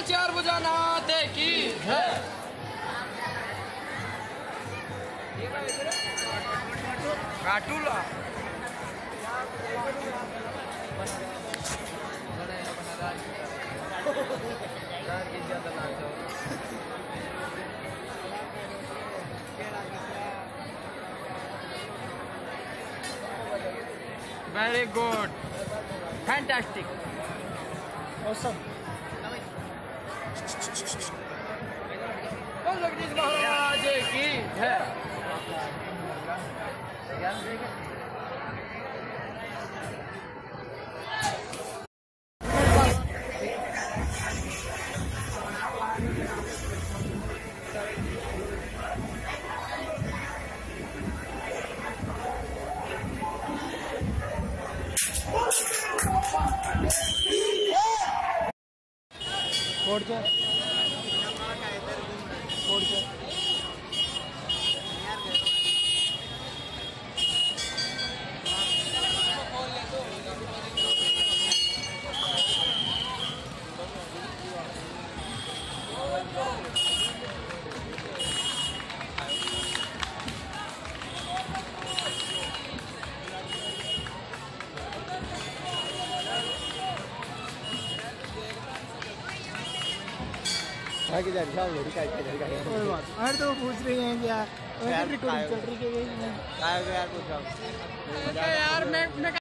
कल चार बजा नहाते की है काटूला Very good. Fantastic. Awesome. जा रहा हूँ रिकाई के कोई बात नहीं। तो पूछ रही हैं क्या यार, मैं